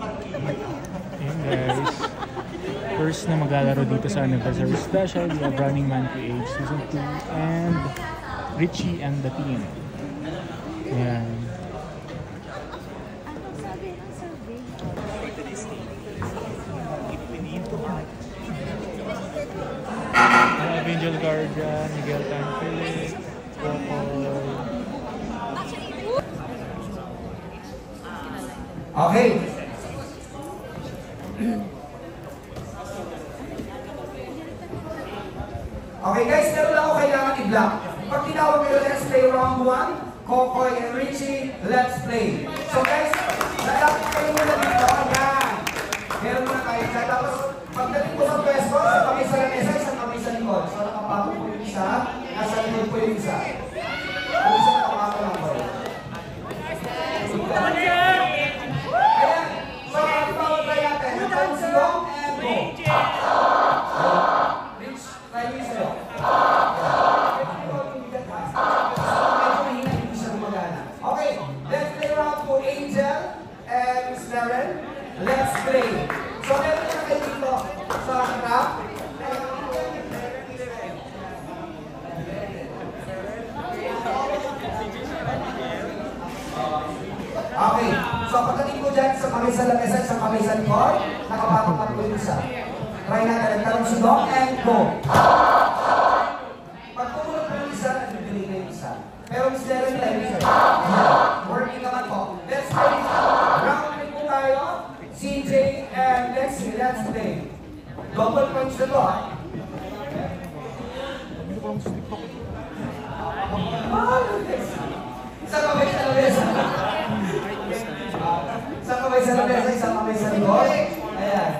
Ayan guys. First na maglalaro dito sa anniversary special, we have Running Man PH Season 2 and Richie and the team. Ayan. Angel Guardian, Miguel Tanfilit, Coco, Okay. Okay guys, meron lang ako i-block. Pag tinawag kayo, let's play round 1. Kokoy and Richie, let's play. So guys, lalapit kayo muna dito. Ayan. Meron muna kayo dyan. Tapos, pagdating ko sa pwesto, sa kamay sa lamesa, isang kamay sa likod. So nakapatong po yung isa, nasa likod po yung isa. Yung Okay, so pagdating ko dyan sa kamay sa lamesa, sa kamay sa likod, ko yung isa. Try natin, nagtanong si Doc and go. Pag tumulog ko yung isa, nagbibiling na yung isa. Pero Miss Darren, try mo siya. Working naman po. Let's play. Round 3 po tayo. CJ and Lexi, let's play. Double punch na to ha. Isang kamay sa lamesa. Isang kamay sa lamesa, isang kamay sa likod. Ayan.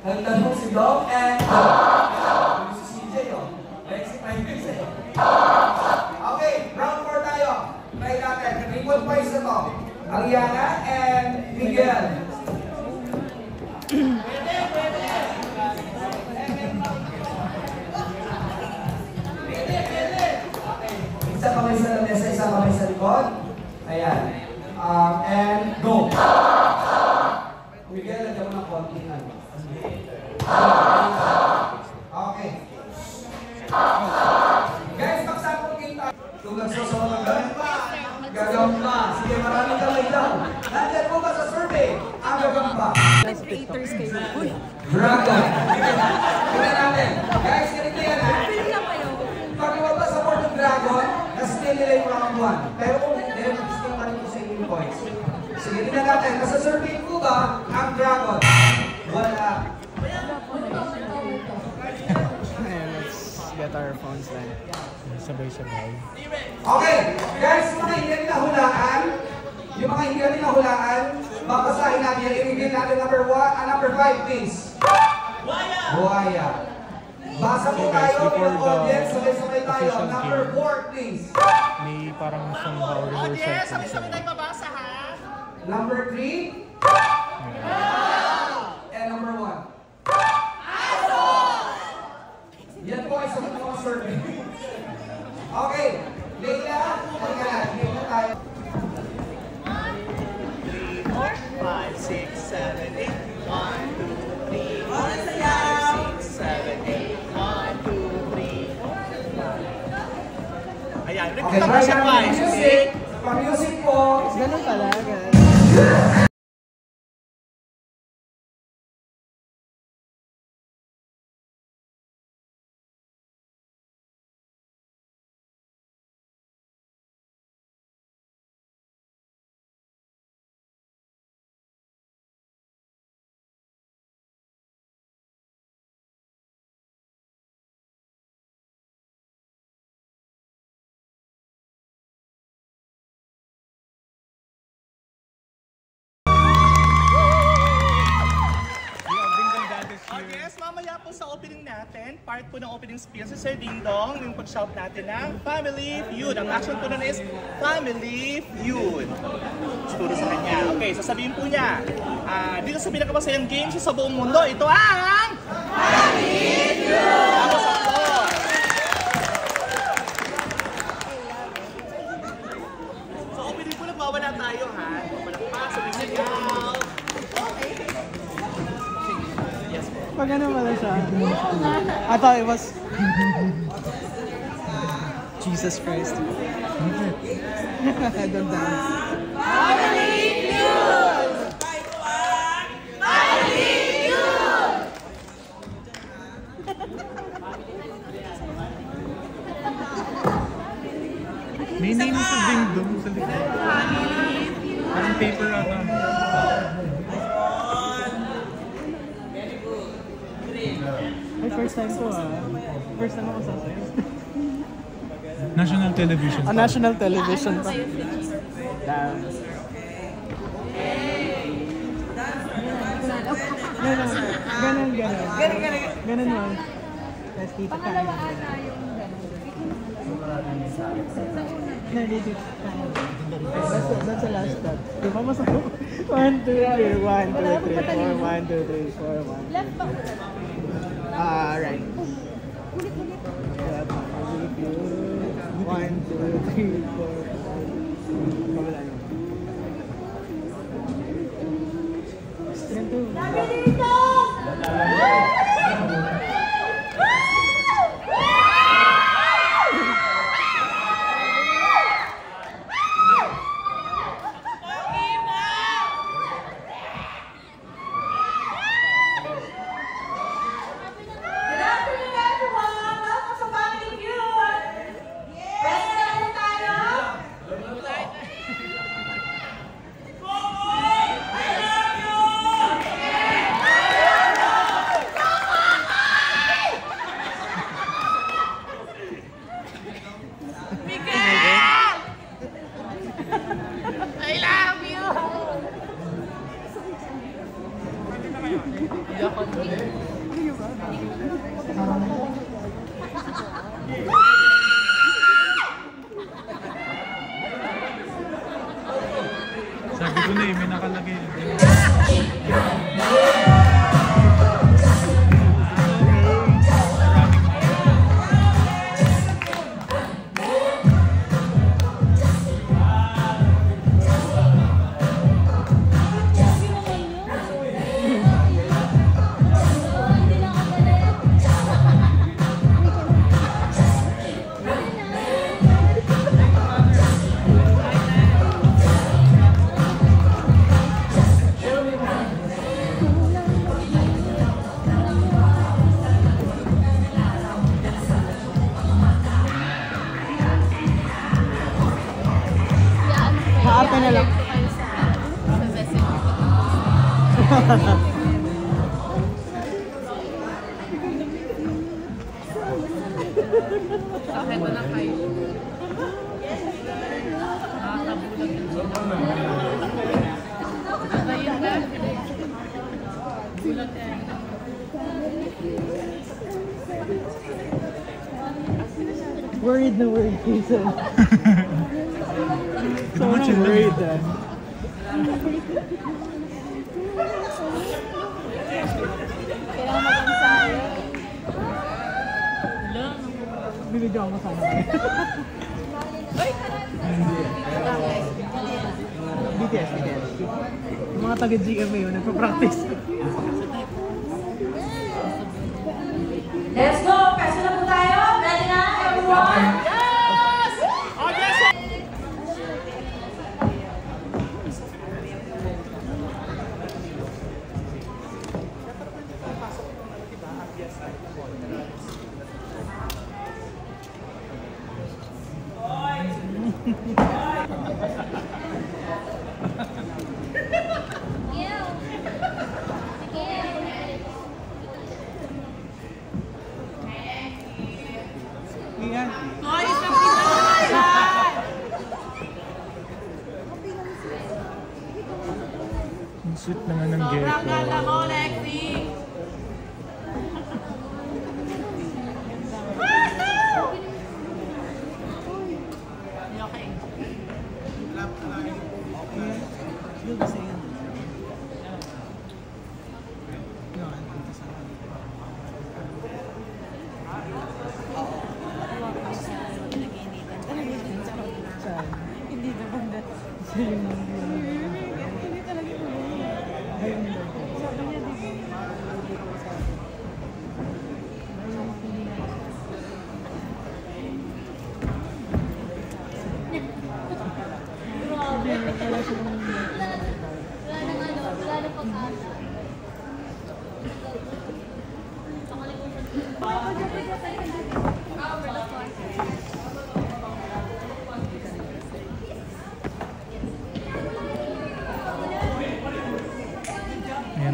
Nagtanong si Doc and Doc. Si CJ oh. Mo siya. Okay, round 4 tayo. Try natin. Triple points na to. Ariana and Miguel. Isa kamay sa lamesa, isa kamay sa likod. Ayan. Um, and go. Miguel, lagyan mo ng konting ano. Okay. Guys, magsapong kita. Kung nagsasawa ng gagamba, gagamba. Sige, maraming kamay daw. Nandyan po ba sa survey? Ang gagamba. Haters kayo. Uy, Dragon. Tingnan natin. Guys, ganito yan ha. pili lang kayo. Pag iwaba sa board ng dragon, na-steal nila yung round 1. Pero kung hindi, mag-steal pa rin po sa inyo yung points. Sige, tingnan natin. Nasa survey po ba ang dragon? Wala. let's get our phones then. sabay-sabay. Okay, guys, mga hindi na hulaan, yung mga hindi na hulaan, babasahin natin. I-reveal natin number 1, ah, number 5, please. Buhaya! Buhaya. Basa po Okay, tayo, yung the audience, sabay-sabay tayo. Number game. 4, please. May parang somehow rehearsal po sila. mabasa ha. Number 3. Po. Ganun pala, guys. Natin, part po ng opening speech si Sir Ding Dong, yung pag-shout natin ng Family Feud. Ang action po nun is Family Feud. Siguro sa kanya. Okay, sasabihin po niya, ah, dito sa pinakamasayang game sa buong mundo, ito ang... Family thought it was... Jesus Christ. I don't dance. First time ako sa National television. Ah, national television pa. Damn. Ganun, ganun, ganun. Ganun, ganun. Ganun mo. Tapos kita ka. Nandito tayo. That's, the- that's the last step. Di ba mas ako? One, two, three, one, two, three, four, one, two, three, four, one, two, three. Ah, right. find the thing for 아니야. 이 약간 이게 이게 뭐야? Maarte na lang. Bakit na kayo? Ayun ba? Gulat eh. Worried na worried, Jason. Sobrang worried ah. Bibidyo ako sana. BTS, BTS. Yung mga taga-GMA yun, nagpa-practice.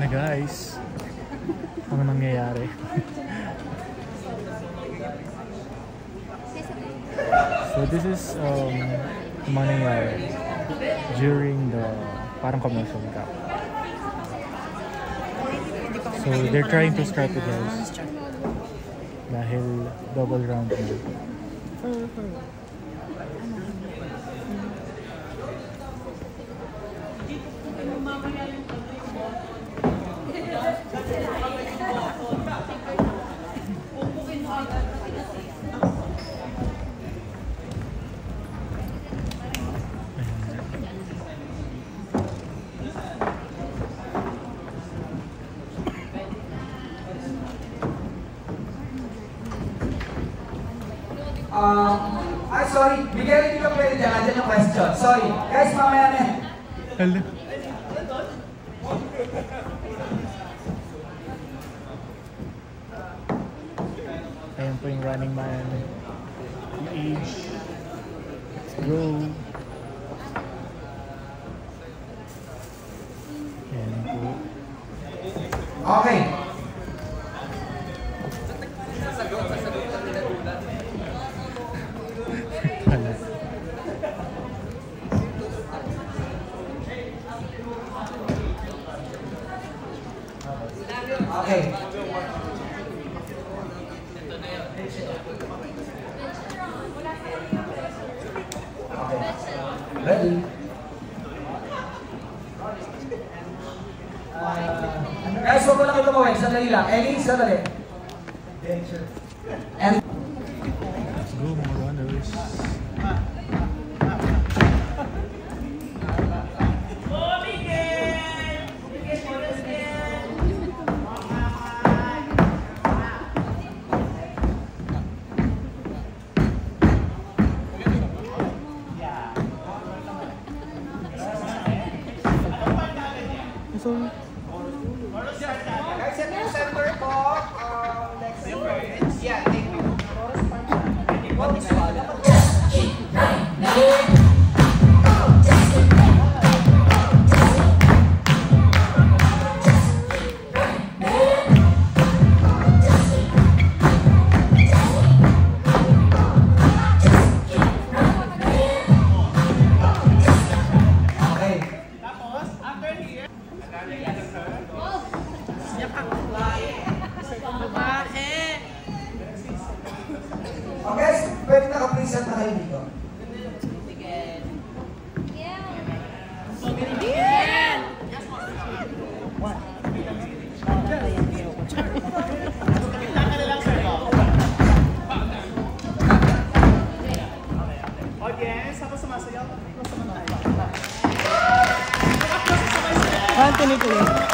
Na guys. Ano nangyayari? so this is um, mga nangyayari during the parang commercial cap. So they're trying to strategize dahil double round na. Um, ay, sorry. Bigyan hindi ka pwede dyan. Andyan yung question. Sorry. Guys, mamaya na. yan. Hala. Ayan po yung running man. Yung age. Let's go. Ayan po. Okay. Guys, huwag ko na kayo tumawag. Sandali lang. Ellie, sandali. And Let's go mga runners. So, Anthony please. Okay,